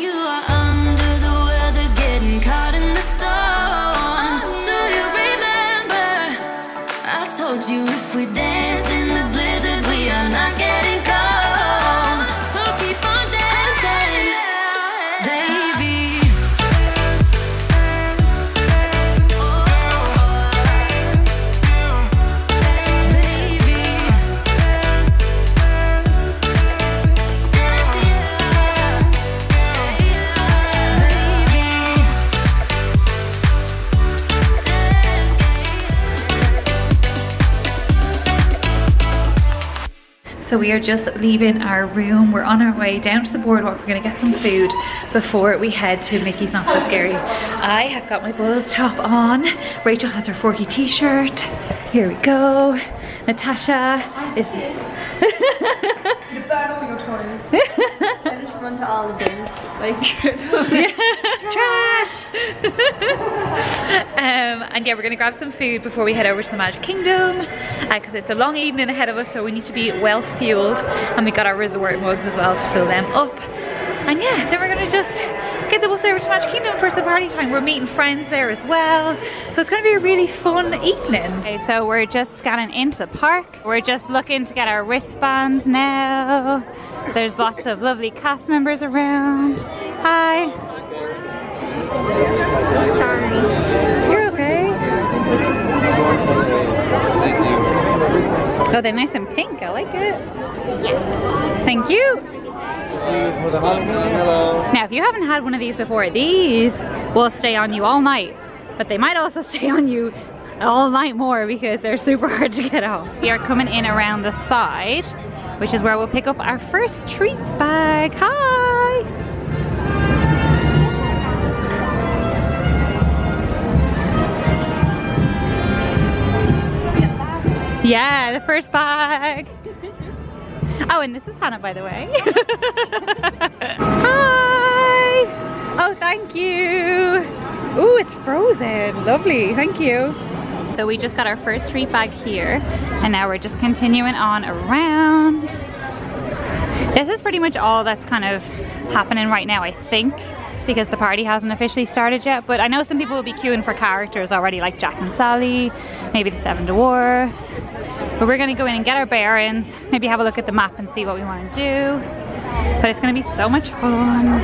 You are So we are just leaving our room. We're on our way down to the boardwalk. We're gonna get some food before we head to Mickey's Not So Scary. I have got my Buzz top on. Rachel has her Forky t-shirt. Here we go. Natasha is... It? Burn all your toys. To all the bins. Like, Trash! um, and yeah, we're gonna grab some food before we head over to the Magic Kingdom because it's a long evening ahead of us, so we need to be well fueled. And we got our resort mugs as well to fill them up. And yeah, then we're gonna just get the bus over to Magic Kingdom for some party time. We're meeting friends there as well. So it's gonna be a really fun evening. Okay, so we're just scanning into the park. We're just looking to get our wristbands now. There's lots of lovely cast members around. Hi. sorry. You're okay. Oh, they're nice and pink. I like it. Yes. Thank you. Now, if you haven't had one of these before, these will stay on you all night, but they might also stay on you all night more because they're super hard to get off. We are coming in around the side, which is where we'll pick up our first treats bag. Hi! Yeah, the first bag. Oh, and this is Hannah, by the way. Hi! Oh, thank you. Oh, it's frozen. Lovely, thank you. So we just got our first treat bag here, and now we're just continuing on around. This is pretty much all that's kind of happening right now, I think, because the party hasn't officially started yet. But I know some people will be queuing for characters already, like Jack and Sally, maybe the Seven Dwarfs. But we're gonna go in and get our bearings, maybe have a look at the map and see what we wanna do. But it's gonna be so much fun.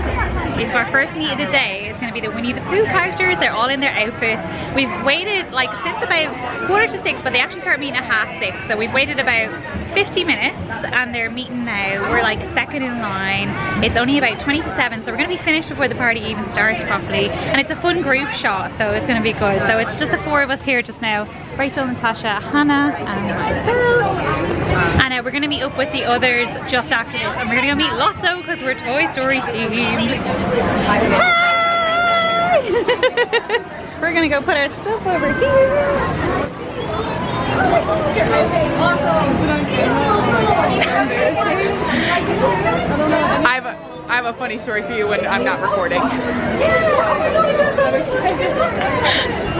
It's our first meet of the day. It's gonna be the Winnie the Pooh characters. They're all in their outfits. We've waited like since about quarter to six, but they actually start meeting at half six. So we've waited about 50 minutes and they're meeting now. We're like second in line. It's only about 20 to seven, so we're gonna be finished before the party even starts properly. And it's a fun group shot, so it's gonna be good. So it's just the four of us here just now. Rachel, Natasha, Hannah, and myself. And uh, we're gonna meet up with the others just after this. And we're gonna go meet Lotso because we're Toy Story themed. Hi! we're gonna go put our stuff over here. I have a, I have a funny story for you when I'm not recording. You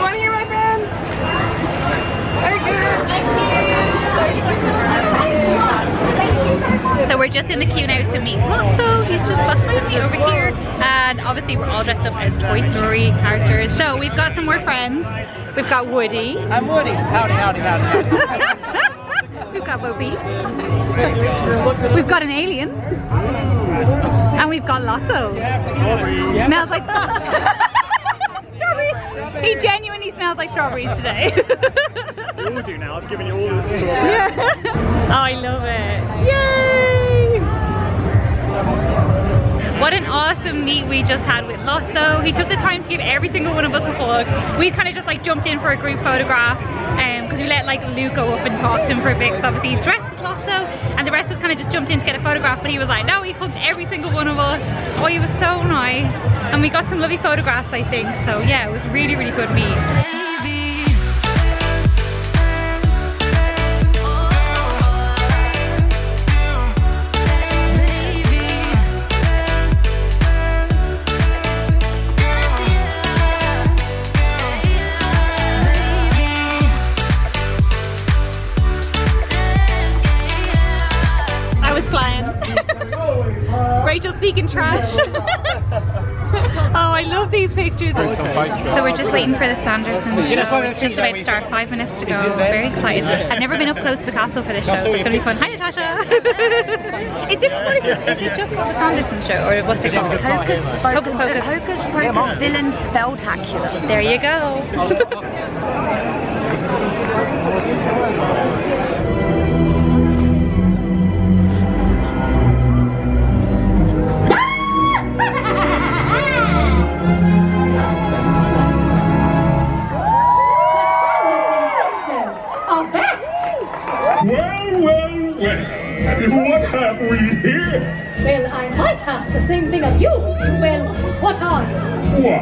want to hear my friends? So we're just in the queue now to meet Lotso. He's just behind me over here. Uh, And obviously we're all dressed up as Toy Story characters. So we've got some more friends. We've got Woody. I'm Woody. Howdy, howdy, howdy. We've got Bo Peep. We've got an alien. And we've got Lotso. Smells like strawberries. He genuinely smells like strawberries today. We all do now. I've given you all the strawberries. yeah. Oh, I love it. Yay! What an awesome meet we just had with Lotso. He took the time to give every single one of us a hug. We kind of just like jumped in for a group photograph um, because we let like Luke go up and talk to him for a bit because obviously he's dressed as Lotso and the rest of us kind of just jumped in to get a photograph but he was like no he hugged every single one of us. Oh he was so nice and we got some lovely photographs I think so yeah it was really really good meet. I was flying. Seeking trash. Oh, I love these pictures. So we're just waiting for the Sanderson show. It's just about to start, five minutes to go. Very excited. I've never been up close to the castle for this show, so it's gonna be fun. Hi Natasha! is this what is it? Is it just called the Sanderson show or what's it called? Hocus Hocus Pocus. Hocus Pocus Villain Spelltacular. There you go. well. What have we here? Well, I might ask the same thing of you. Well, what are you? Why,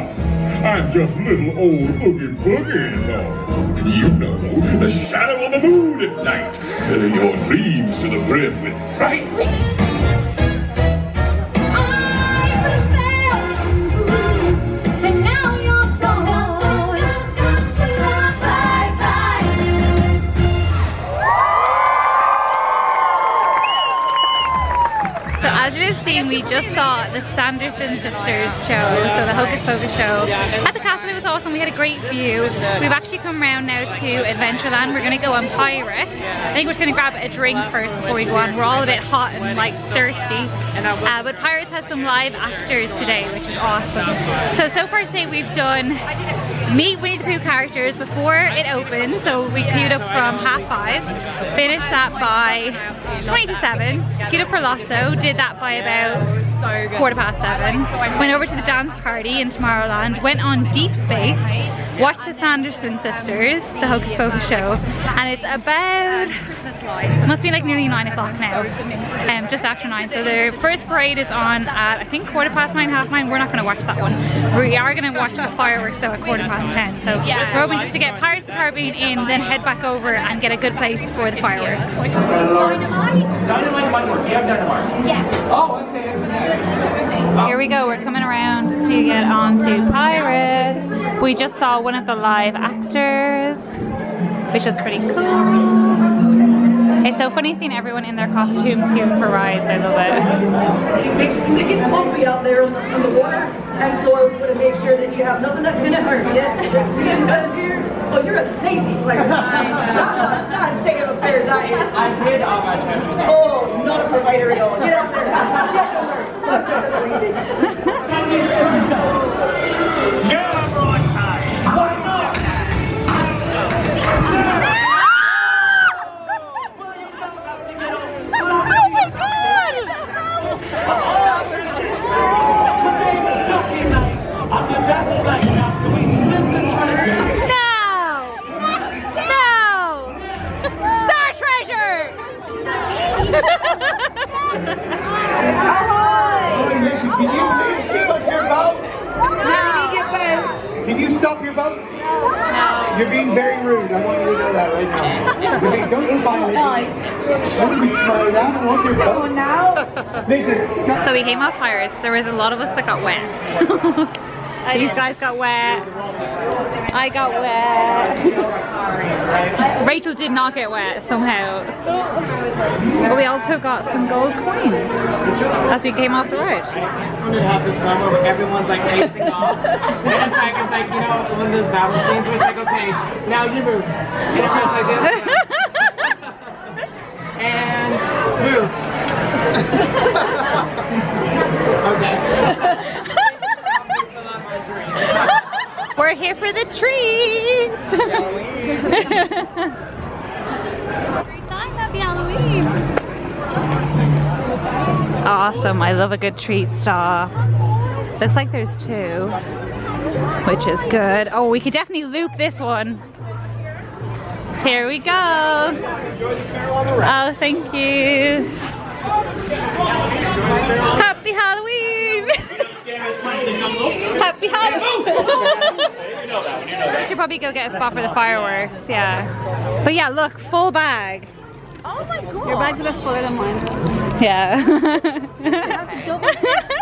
I'm just little old Oogie Boogie is all. You know, the shadow of the moon at night, filling your dreams to the brim with fright. Just saw the Sanderson Sisters show, so the Hocus Pocus show. At the castle, it was awesome. We had a great view. We've actually come around now to Adventureland. We're gonna go on Pirates. I think we're just gonna grab a drink first before we go on. We're all a bit hot and like thirsty. Uh, but Pirates has some live actors today, which is awesome. So, so far today we've done meet Winnie the Pooh characters before it opened. So we queued up from half five, finished that by 20 to seven, queued up for Lotso, did that by about quarter past seven, went over to the dance party in Tomorrowland, went on Deep Space, watched the Sanderson sisters, the Hocus Pocus show, and it's about, it must be like nearly nine o'clock now, um, just after nine. So their first parade is on at I think quarter past nine, half nine. We're not going to watch that one. We are going to watch the fireworks though at quarter past ten. So we're hoping just to get Pirates of the Caribbean in, then head back over and get a good place for the fireworks. Dynamite one more. Do you have dynamite? Yes. Oh, okay. okay. Here we go, we're coming around to get on to Pirates. We just saw one of the live actors, which was pretty cool. It's so funny seeing everyone in their costumes queuing for rides, I love it. It it gets bumpy out there on the, on the water, and so I was going to make sure that you have nothing that's going to hurt you. See inside here? Oh, you're a lazy player. That's a sad state of affairs, that is. I did all my attention. Oh, not a provider at all. Get out there. Can you please give us your boat? Can you stop your boat? No. You're being very rude. I want you to know that right now. You're don't smile at me. Don't be smiling. I don't want your boat. now. Listen. So we came off Pirates. There was a lot of us that got wet. These guys got wet. I got wet. Rachel did not get wet somehow. But we also got some gold coins as we came off the road. I wanted to have this moment where everyone's like facing off. And it's like, it's like, you know, it's one of those battle scenes where it's like, okay, now you move. And everyone's like this. and move. okay. We're here for the treats. Great time, happy Halloween. Awesome, I love a good treat stop. Looks like there's two, which is good. Oh, we could definitely loop this one. Here we go. Oh, thank you. Happy Halloween! Happy Halloween! we should probably go get a spot for the fireworks, yeah. But yeah, look, full bag. Oh my god. Your bag's a bit fuller than mine. Yeah.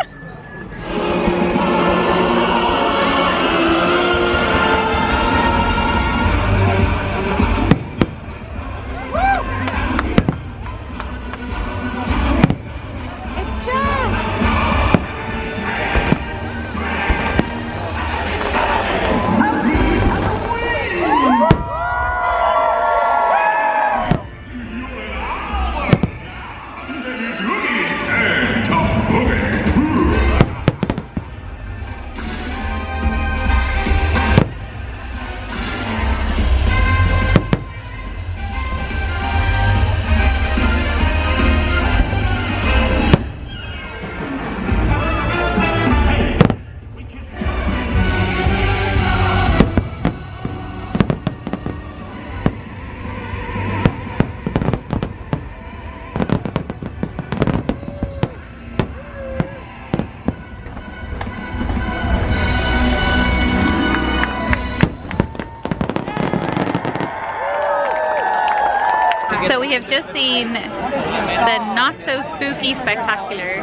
have just seen the not so spooky spectacular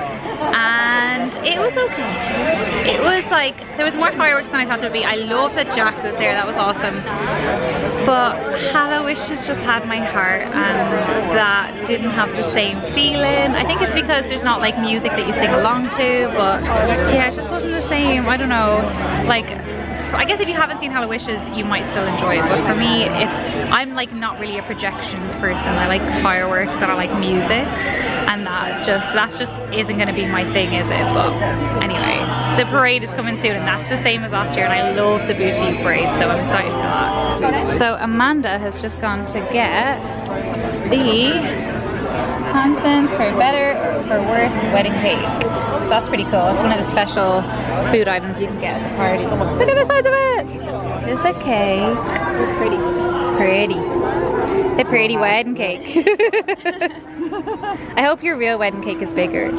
and it was okay. It was like, there was more fireworks than I thought there'd be. I love that Jack was there, that was awesome. But Hallowishes just had my heart and that didn't have the same feeling. I think it's because there's not like music that you sing along to, but yeah, it just wasn't the same. I don't know, like I guess if you haven't seen Hallowishes, you might still enjoy it. But for me, if I'm like not really a projections person, I like fireworks and I like music, and that just that just isn't going to be my thing, is it? But anyway, the parade is coming soon, and that's the same as last year, and I love the Boo-to-You parade, so I'm excited for that. So Amanda has just gone to get the Constance for better or for worse wedding cake. So that's pretty cool. It's one of the special food items you can get at the party. Look at the size of it! Here's the cake. It's pretty. It's pretty. The pretty wedding cake. I hope your real wedding cake is bigger.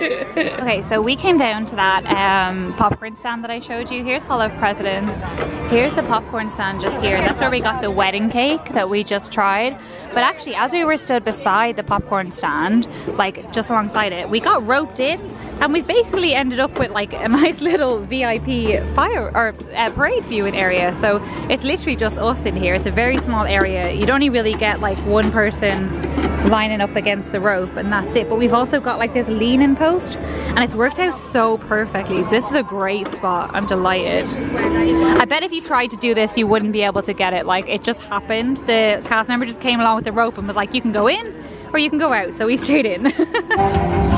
okay, so we came down to that um, popcorn stand that I showed you. Here's Hall of Presidents. Here's the popcorn stand just here. That's where we got the wedding cake that we just tried. But actually, as we were stood beside the popcorn stand, like just alongside it, we got roped in and we've basically ended up with like a nice little VIP fire or uh, parade viewing area. So it's literally just us in here. It's a very small area. You'd only really get like one person lining up against the rope and that's it. But we've also got like this leaning post and it's worked out so perfectly. So this is a great spot. I'm delighted. I bet if you tried to do this, you wouldn't be able to get it. Like it just happened. The cast member just came along with the rope and was like, you can go in or you can go out. So we stayed in.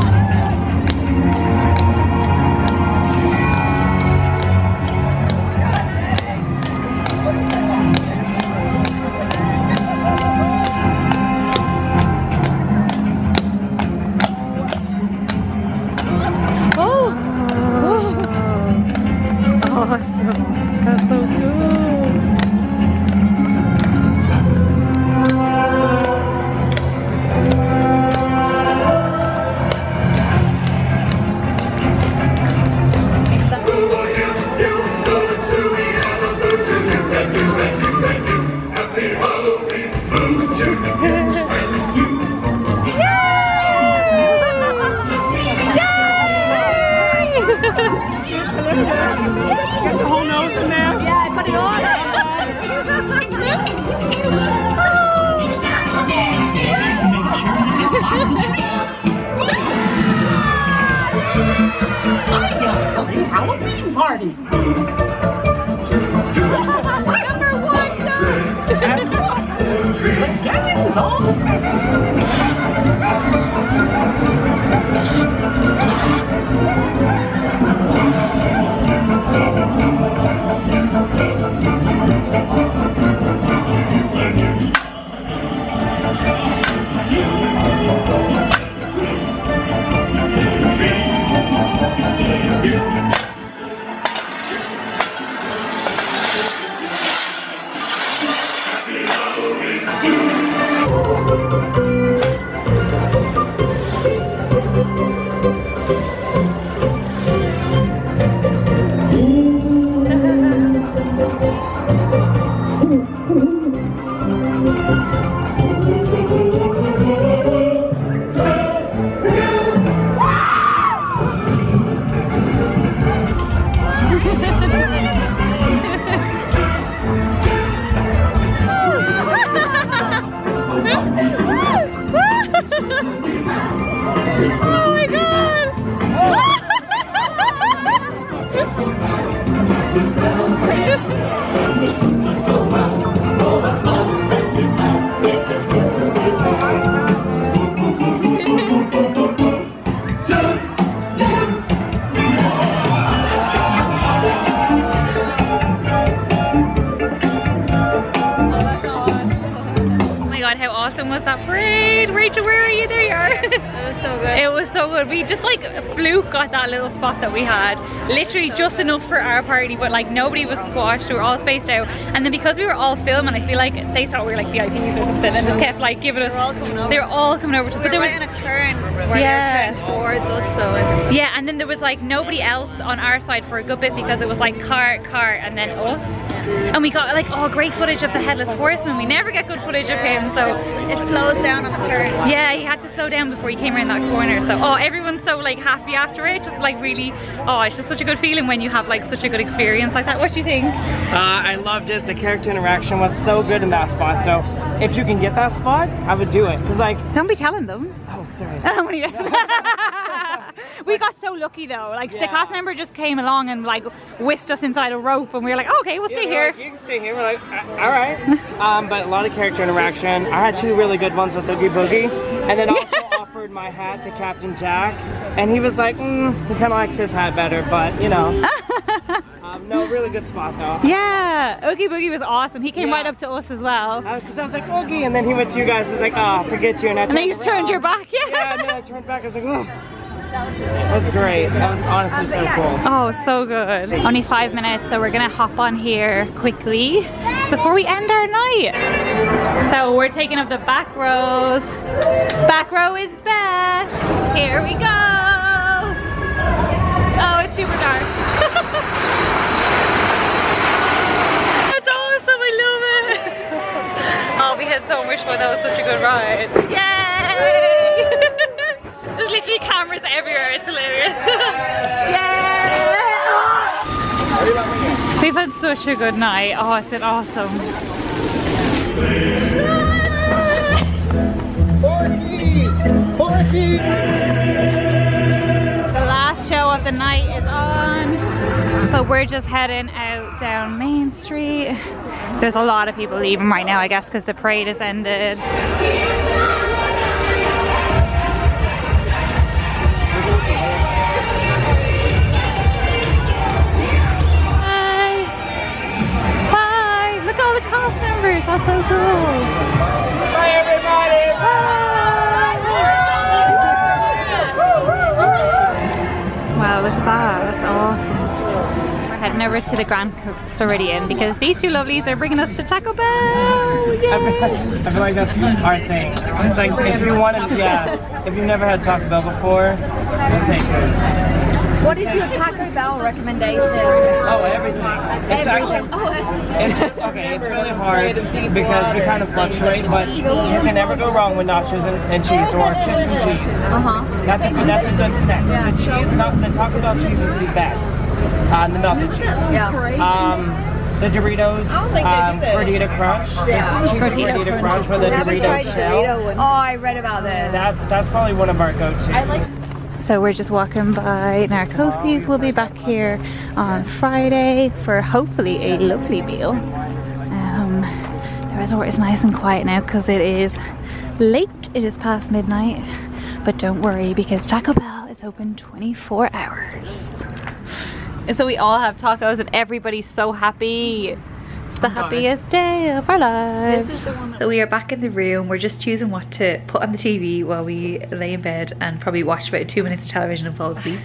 Halloween party. Fluke got that little spot that we had. Literally just enough for our party, but like nobody was squashed. We were all spaced out. And then because we were all filming, I feel like they thought we were like VIPs or something and just kept like giving us. They were all coming over. They were all coming over. to us, we but were there was right on a turn where Yeah. they were turning towards us, so Yeah, and then there was like nobody else on our side for a good bit because it was like car, car, and then us. And we got like oh great footage of the headless horseman. We never get good footage of him, so it slows down on the turn. yeah, he had to slow down before he came around that corner. So oh, everyone's so like happy after it. Just like really, oh, it's just such a good feeling when you have like such a good experience like that. What do you think? Uh, I loved it. The character interaction was so good in that spot. So if you can get that spot, I would do it. Cause like, Don't be telling them. oh sorry. we got so lucky though. Like the cast member just came along and like whisked us inside a rope, and we were like, okay, we'll stay here. like, you can stay here. We're like, "Uh, all right. Um, but a lot of character interaction. I had two really good ones with Oogie Boogie, and then also offered my hat to Captain Jack, and he was like, mm, he kind of likes his hat better, but you know. um, no, really good spot though. Yeah, Oogie Boogie was awesome. He came Yeah. right up to us as well. Because I was like, Oogie, and then he went to you guys. He's like, oh, forget you, and I And then you just turned your back, yeah. Yeah, and then I turned back. I was like, oh. That's great. That was honestly so cool. Oh, so good. Only five minutes, so we're gonna hop on here quickly before we end our night. So we're taking up the back rows. Back row is best. Here we go. Oh, it's super dark. That's awesome, I love it. Oh, we had so much fun. That was such a good ride. Yay! There's literally cameras everywhere. It's hilarious. Yay! We've had such a good night. Oh, it's been awesome. The last show of the night is on, but we're just heading out down Main Street. There's a lot of people leaving right now, I guess, because the parade has ended. Bye. Bye. Look at all the cast members. That's so cool. Bye, everybody. Wow, look. That's awesome. We're heading over to the Grand Floridian because these two lovelies are bringing us to Taco Bell. I Yay! feel, I feel like that's our thing. It's like if you want to, yeah, if you've never had Taco Bell before, we'll take it. What is your Taco Bell recommendation? Oh, everything. It's Everything. actually, Oh, it's okay. It's really hard because we kind of fluctuate, but you can never go wrong with nachos and, and cheese or chips and cheese. uh-huh. That's a good. That's a good snack. The cheese, not the Taco Bell cheese is the best. Uh, the melted cheese. Yeah. Um, the Doritos, um, Gordita Crunch. Yeah. Cheesy Gordita Gordita Crunch with a Dorito shell. Oh, I read about this. That's that's probably one of our go-to. I like So we're just walking by Narcoossee's. We'll be back here on Friday for hopefully a lovely meal. Um, the resort is nice and quiet now because it is late. It is past midnight. But don't worry because Taco Bell is open 24 hours. And so we all have tacos and everybody's so happy. It's the happiest day of our lives. So we are back in the room. We're just choosing what to put on the TV while we lay in bed and probably watch about two minutes of television and fall asleep.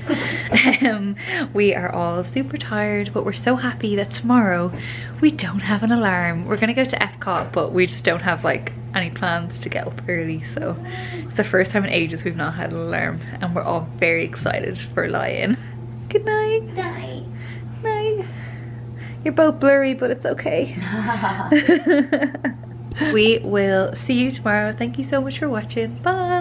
um, we are all super tired, but we're so happy that tomorrow we don't have an alarm. We're gonna go to Epcot, but we just don't have like any plans to get up early. So it's the first time in ages we've not had an alarm and we're all very excited for lie-in. Good night. Night. You're both blurry, but it's okay. we will see you tomorrow. Thank you so much for watching. Bye.